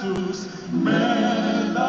Jesus, melody.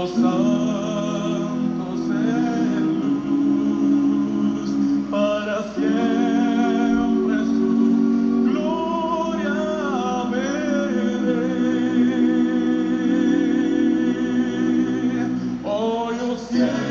Los santos en luz para siempre su gloria ve. Oh Dios.